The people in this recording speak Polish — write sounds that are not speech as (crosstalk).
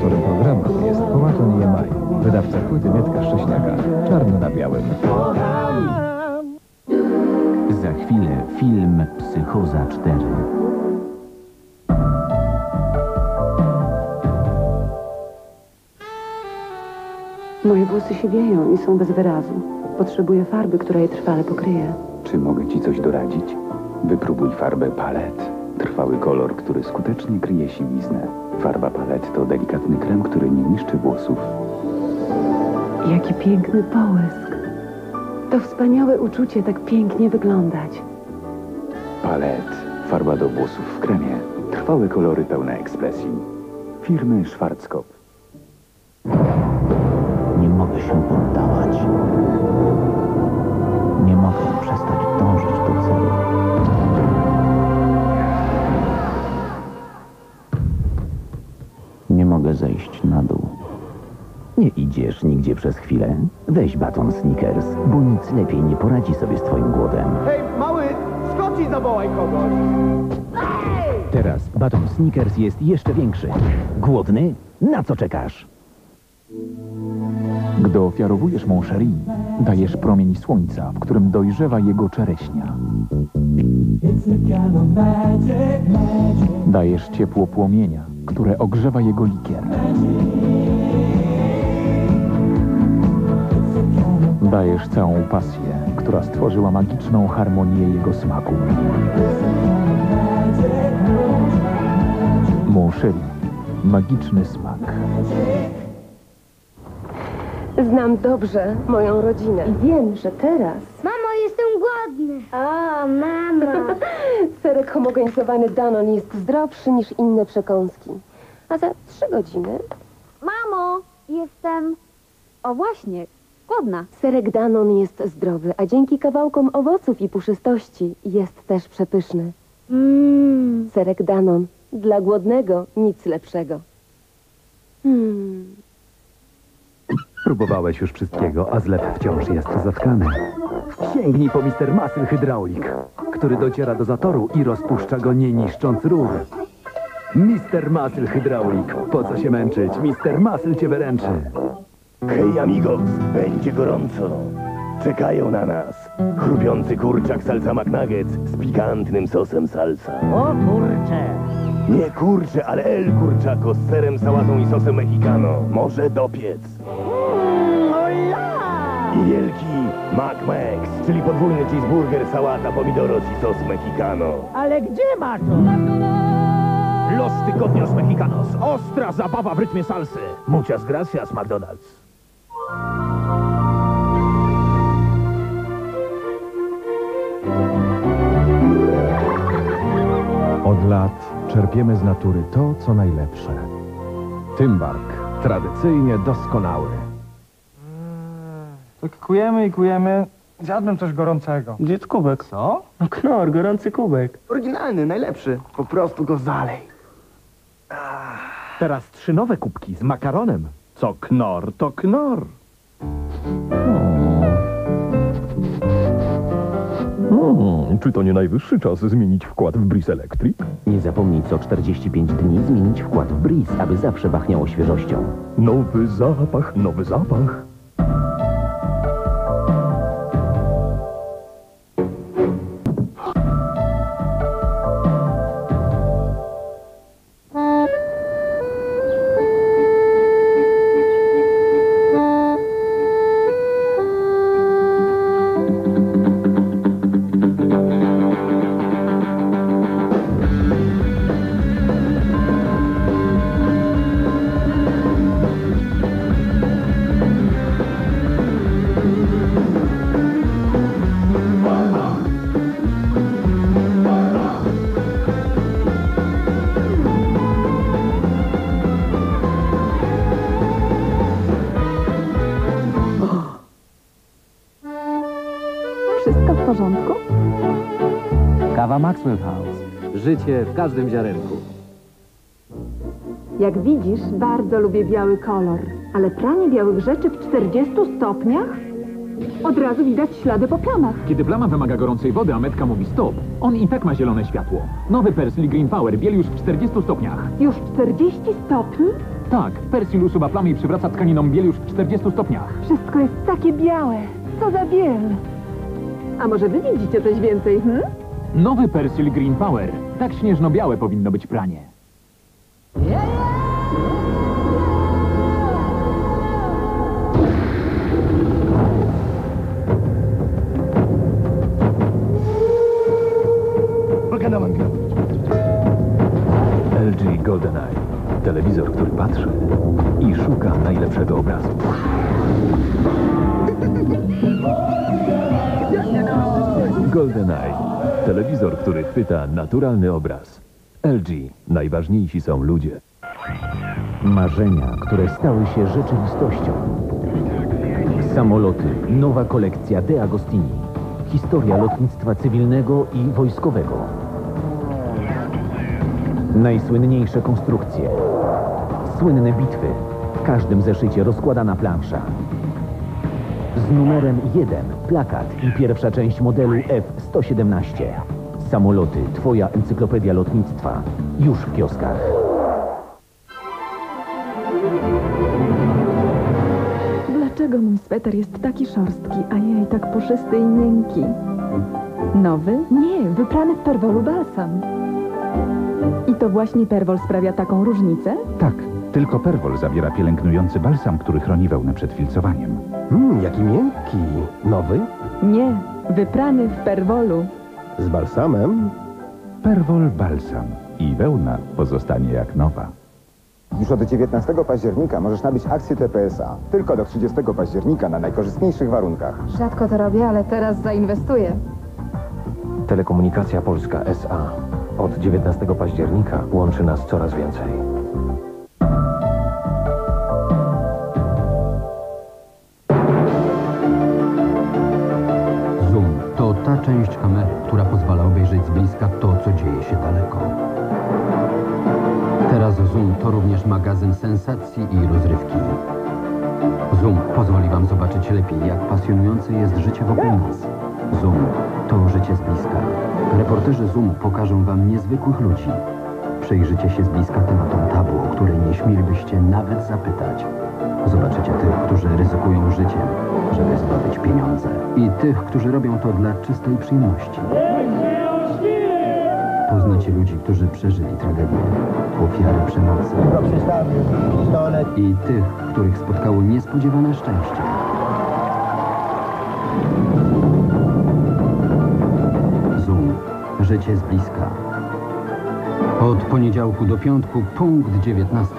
Sponsorem programu jest Połaton EMI, wydawca płyty Mietka Szcześniaka, czarno na białym. Za chwilę film Psychoza 4. Moje włosy siwieją i są bez wyrazu. Potrzebuję farby, która je trwale pokryje. Czy mogę ci coś doradzić? Wypróbuj farbę palet. Trwały kolor, który skutecznie kryje siwiznę. Farba palet to delikatny krem, który nie niszczy włosów. Jaki piękny połysk. To wspaniałe uczucie tak pięknie wyglądać. Palet. Farba do włosów w kremie. Trwałe kolory pełne ekspresji. Firmy Schwarzkopf. Nie mogę się poddawać. Mogę zejść na dół. Nie idziesz nigdzie przez chwilę? Weź baton Snickers, bo nic lepiej nie poradzi sobie z twoim głodem. Hej, mały, skocz i zawołaj kogoś. Teraz baton Snickers jest jeszcze większy. Głodny? Na co czekasz? Gdy ofiarowujesz Moncherie, dajesz promień słońca, w którym dojrzewa jego czereśnia. Dajesz ciepło płomienia, które ogrzewa jego likier. Dajesz całą pasję, która stworzyła magiczną harmonię jego smaku. Moncherie. Magiczny smak. Znam dobrze moją rodzinę i wiem, że teraz. O, mamo. (laughs) serek homogenizowany Danon jest zdrowszy niż inne przekąski. A za trzy godziny Mamo, jestem... O, właśnie, głodna. serek Danon jest zdrowy, a dzięki kawałkom owoców i puszystości jest też przepyszny. Mmm. Serek Danon. Dla głodnego nic lepszego. Hmm. Próbowałeś już wszystkiego, a zlew wciąż jest zatkany. Sięgnij po Mister Muscle Hydraulik, który dociera do zatoru i rozpuszcza go nie niszcząc rur. Mister Muscle Hydraulik. Po co się męczyć? Mister Muscle cię wyręczy. Hej amigos, będzie gorąco. Czekają na nas. Chrupiący kurczak salsa McNuggets z pikantnym sosem salsa. O kurcze. Nie kurcze, ale el kurczako z serem, sałatą i sosem mexicano. Może dopiec. I wielki Mac Mex, czyli podwójny cheeseburger, sałata, pomidoros i sos mexicano. Ale gdzie ma to? Los Tygodnios Mexicanos. Ostra zabawa w rytmie salsy. Muchas gracias, McDonald's. Od lat czerpiemy z natury to, co najlepsze. Tymbark, tradycyjnie doskonały. Tak kujemy i kujemy. Zjadłem coś gorącego. Gdzie jest kubek? Co? No knor, gorący kubek. Oryginalny, najlepszy. Po prostu go zalej. Teraz trzy nowe kubki z makaronem. Co knor, to knor. Hmm, czy to nie najwyższy czas zmienić wkład w Breeze Electric? Nie zapomnij co 45 dni zmienić wkład w Breeze, aby zawsze wachniało świeżością. Nowy zapach, nowy zapach. Porządku? Kawa Maxwell House. Życie w każdym ziarenku. Jak widzisz, bardzo lubię biały kolor. Ale pranie białych rzeczy w 40 stopniach? Od razu widać ślady po plamach. Kiedy plama wymaga gorącej wody, a metka mówi stop, on i tak ma zielone światło. Nowy Persli Green Power biel już w 40 stopniach. Już 40 stopni? Tak, Persil usuwa plamy i przywraca tkaninom biel już w 40 stopniach. Wszystko jest takie białe. Co za biel. A może wy widzicie coś więcej, hm? Nowy Persil Green Power. Tak śnieżno-białe powinno być pranie. LG GoldenEye. Telewizor, który patrzy i szuka najlepszego obrazu. GoldenEye. Telewizor, który chwyta naturalny obraz. LG. Najważniejsi są ludzie. Marzenia, które stały się rzeczywistością. Samoloty. Nowa kolekcja De Agostini. Historia lotnictwa cywilnego i wojskowego. Najsłynniejsze konstrukcje. Słynne bitwy. W każdym zeszycie rozkładana plansza. Z numerem 1 plakat i pierwsza część modelu F-117. Samoloty. Twoja encyklopedia lotnictwa. Już w kioskach. Dlaczego mój sweter jest taki szorstki, a jej tak puszysty i miękki? Nowy? Nie, wyprany w perwolu balsam. I to właśnie perwol sprawia taką różnicę? Tak, tylko Perwol zawiera pielęgnujący balsam, który chroni wełnę przed filcowaniem. Mmm, jaki miękki. Nowy? Nie, wyprany w perwolu. Z balsamem? Perwol balsam i wełna pozostanie jak nowa. Już od 19 października możesz nabyć akcje TPSA. Tylko do 30 października na najkorzystniejszych warunkach. Rzadko to robię, ale teraz zainwestuję. Telekomunikacja Polska SA. Od 19 października łączy nas coraz więcej. Część kamery, która pozwala obejrzeć z bliska to, co dzieje się daleko. Teraz Zoom to również magazyn sensacji i rozrywki. Zoom pozwoli Wam zobaczyć lepiej, jak pasjonujące jest życie wokół nas. Zoom to życie z bliska. Reporterzy Zoom pokażą Wam niezwykłych ludzi. Przejrzycie się z bliska tematom tabu, o które nie śmielibyście nawet zapytać. Zobaczycie tych, którzy ryzykują życiem, żeby zdobyć pieniądze. I tych, którzy robią to dla czystej przyjemności. Poznacie ludzi, którzy przeżyli tragedię, ofiary przemocy. I tych, których spotkało niespodziewane szczęście. Zoom. Życie z bliska. Od poniedziałku do piątku, punkt 19.